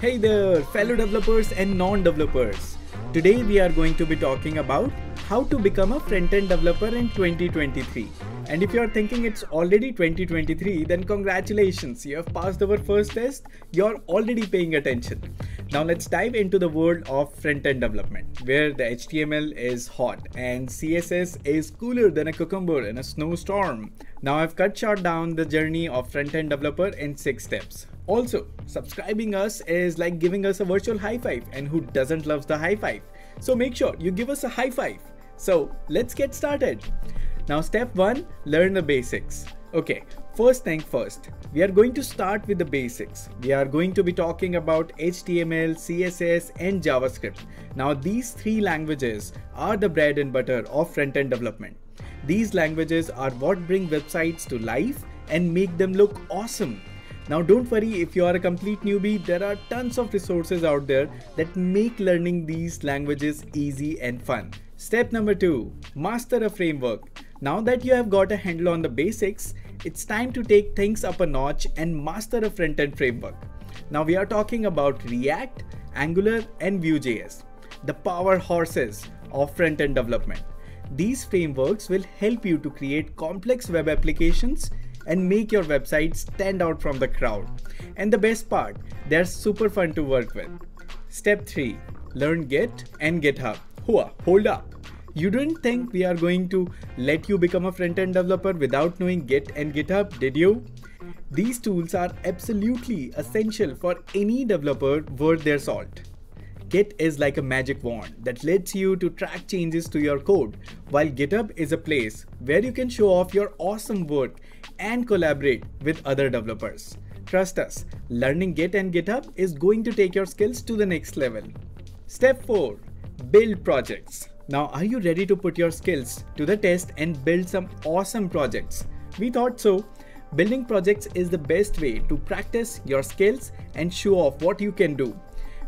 Hey there, fellow developers and non-developers. Today we are going to be talking about how to become a front-end developer in 2023. And if you are thinking it's already 2023, then congratulations, you have passed our first test, you're already paying attention. Now let's dive into the world of front-end development, where the HTML is hot and CSS is cooler than a cucumber in a snowstorm. Now I've cut short down the journey of front-end developer in six steps. Also, subscribing us is like giving us a virtual high five and who doesn't love the high five? So make sure you give us a high five. So let's get started. Now step 1, learn the basics. Okay, first thing first, we are going to start with the basics. We are going to be talking about HTML, CSS and JavaScript. Now these three languages are the bread and butter of front-end development. These languages are what bring websites to life and make them look awesome. Now don't worry if you are a complete newbie, there are tons of resources out there that make learning these languages easy and fun. Step number 2. Master a framework. Now that you have got a handle on the basics, it's time to take things up a notch and master a front-end framework. Now we are talking about React, Angular and Vue.js, the power horses of front-end development. These frameworks will help you to create complex web applications and make your website stand out from the crowd. And the best part, they're super fun to work with. Step 3. Learn Git and GitHub. Hua, hold up. You didn't think we are going to let you become a front-end developer without knowing Git and GitHub, did you? These tools are absolutely essential for any developer worth their salt. Git is like a magic wand that lets you to track changes to your code, while GitHub is a place where you can show off your awesome work and collaborate with other developers. Trust us, learning Git and GitHub is going to take your skills to the next level. Step 4. Build projects. Now, are you ready to put your skills to the test and build some awesome projects? We thought so. Building projects is the best way to practice your skills and show off what you can do.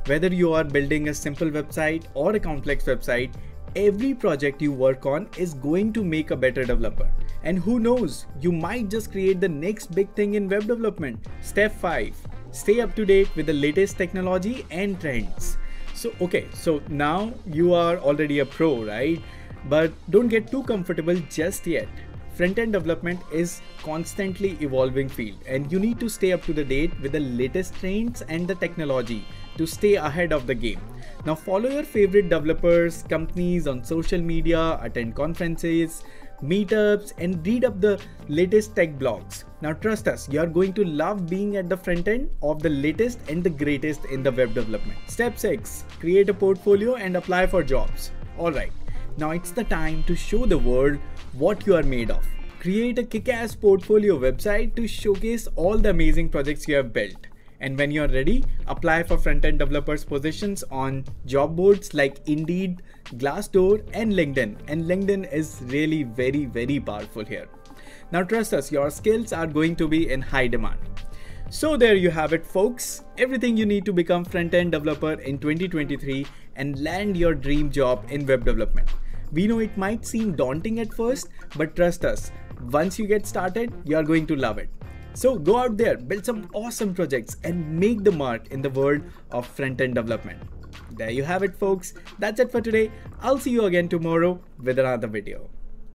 Whether you are building a simple website or a complex website, every project you work on is going to make a better developer. And who knows, you might just create the next big thing in web development. Step 5. Stay up to date with the latest technology and trends. So, okay, so now you are already a pro, right? But don't get too comfortable just yet. Front-end development is constantly evolving field and you need to stay up to the date with the latest trends and the technology to stay ahead of the game. Now follow your favorite developers, companies on social media, attend conferences, meetups and read up the latest tech blogs. Now trust us, you are going to love being at the front end of the latest and the greatest in the web development. Step 6. Create a portfolio and apply for jobs. Alright, now it's the time to show the world what you are made of. Create a kick-ass portfolio website to showcase all the amazing projects you have built. And when you're ready, apply for front-end developers positions on job boards like Indeed, Glassdoor and LinkedIn. And LinkedIn is really very, very powerful here. Now trust us, your skills are going to be in high demand. So there you have it folks, everything you need to become front-end developer in 2023 and land your dream job in web development. We know it might seem daunting at first, but trust us, once you get started, you are going to love it. So go out there, build some awesome projects and make the mark in the world of front-end development. There you have it folks. That's it for today. I'll see you again tomorrow with another video.